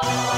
Oh!